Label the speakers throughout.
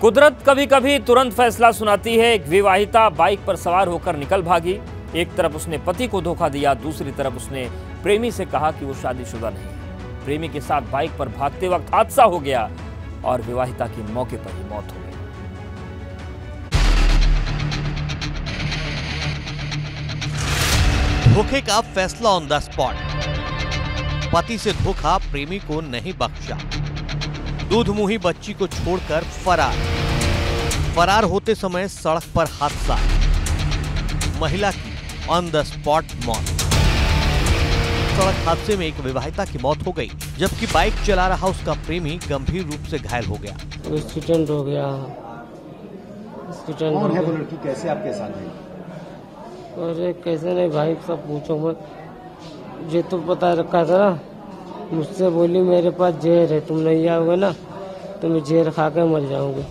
Speaker 1: कुदरत कभी कभी तुरंत फैसला सुनाती है। एक विवाहिता बाइक पर सवार होकर निकल भागी। एक तरफ़ उसने पति को धोखा दिया, दूसरी तरफ़ उसने प्रेमी से कहा कि वो शादीशुदा नहीं प्रेमी के साथ बाइक पर भागते वक्त हादसा हो गया और विवाहिता की मौके पर ही मौत हो गई।
Speaker 2: धोखे का फैसला ऑन द स्पॉट पति से धोखा, प्रेमी को नहीं बख्शा। दूध मुही बच्ची को छोड़कर फरार। फरार होते समय सड़क पर हादसा। महिला की ऑन द स्पॉट मौत। सड़क हादसे में एक विवाहिता की मौत हो गई जबकि बाइक चला रहा उसका प्रेमी गंभीर रूप से घायल हो गया।
Speaker 3: एक्सीडेंट हो गया। एक्सीडेंट
Speaker 4: कौन है वो लड़की? कैसे आपके साथ है
Speaker 3: अरे कैसे नहीं भाई सब पूछो मत। ये तो पता रखा था ना। मुझसे बोली मेरे पास जहर है तुम नहीं आओगे ना तो मैं जहर खा के मर जाऊँगी।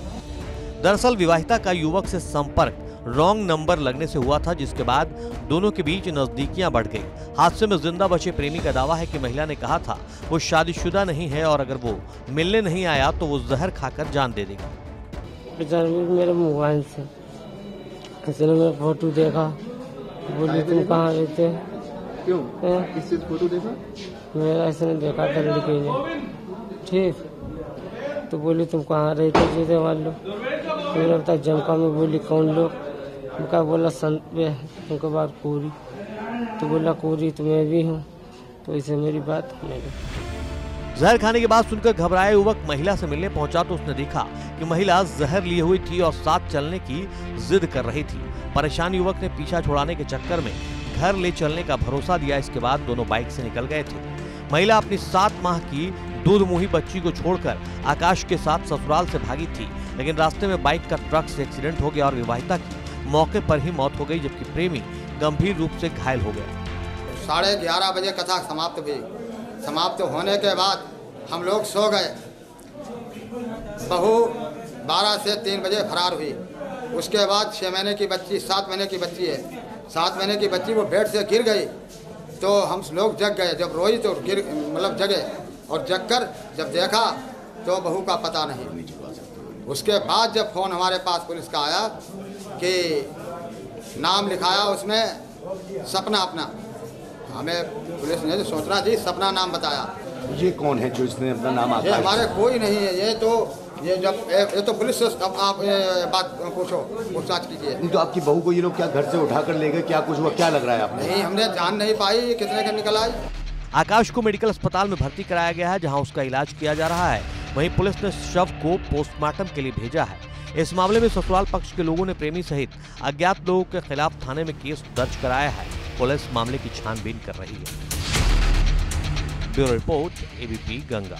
Speaker 2: दरअसल विवाहिता का युवक से संपर्क रॉन्ग नंबर लगने से हुआ था जिसके बाद दोनों के बीच नजदीकियाँ बढ़ गई। हादसे में ज़िंदा बचे प्रेमी का दावा है कि महिला ने कहा था वो शादीशुदा नहीं है और अगर वो मिलने नहीं आया तो वो जहर खाकर जान दे देगा।
Speaker 3: मेरे मोबाइल से। किसी ने मेरा फ़ोटो देखा। बोली तुम कहाँ रहते
Speaker 4: क्यों?
Speaker 3: हैं?
Speaker 4: किस चीज़ फ़ोटो देखा?
Speaker 3: मेरा ऐसे ने देखा था लड़की ने। ठीक। तो बोली, तुम कहाँ रहते जीते वाले? लोग मैंने बता जमका में बोली, कौन लोग? उनका बोला, संत पे उनके बाद कोरी। तो बोला, कोरी तो मैं भी हूँ। तो इसे मेरी बात नहीं
Speaker 2: जहर खाने के बाद सुनकर घबराए युवक महिला से मिलने पहुँचा तो उसने देखा कि महिला जहर लिए हुई थी और साथ चलने की जिद कर रही थी। परेशान युवक ने पीछा छुड़ाने के चक्कर में घर ले चलने का भरोसा दिया। इसके बाद दोनों बाइक से निकल गए थे। महिला अपनी सात माह की दूध मुही बच्ची को छोड़कर आकाश के साथ ससुराल से भागी थी, लेकिन रास्ते में बाइक का ट्रक से एक्सीडेंट हो गया और विवाहिता की मौके पर ही मौत हो गई, जबकि प्रेमी गंभीर रूप से घायल हो गया।
Speaker 5: साढ़े ग्यारह बजे कथा समाप्त हुई। समाप्त होने के बाद हम लोग सो गए। बहू बारह से तीन बजे फरार हुई। उसके बाद छः महीने की बच्ची, सात महीने की बच्ची है। सात महीने की बच्ची वो बेड से गिर गई। तो हम लोग जग गए जब रोई तो गिर मतलब जगे और जग कर जब देखा तो बहू का पता नहीं। उसके बाद जब फ़ोन हमारे पास पुलिस का आया कि नाम लिखाया उसमें सपना अपना। हमें पुलिस ने जो सोचना थी सपना नाम बताया।
Speaker 4: ये कौन है जो इसने अपना नाम
Speaker 5: ये हमारे कोई नहीं है ये तो ये जब ये ये तो पुलिस से अब आप ये बात पूछो पूछताछ कीजिए।
Speaker 4: नहीं तो आपकी बहू को ये लोग क्या घर से उठा कर ले गए? क्या कुछ हुआ? क्या लग रहा है आपने
Speaker 5: नहीं हमने जान नहीं पाई कितने का निकल आई
Speaker 2: आकाश को मेडिकल अस्पताल में भर्ती कराया गया है जहाँ उसका इलाज किया जा रहा है। वहीं पुलिस ने शव को पोस्टमार्टम के लिए भेजा है। इस मामले में ससुराल पक्ष के लोगों ने प्रेमी सहित अज्ञात लोगों के खिलाफ थाने में केस दर्ज कराया है। पुलिस मामले की छानबीन कर रही है। Bureau report ABP Ganga.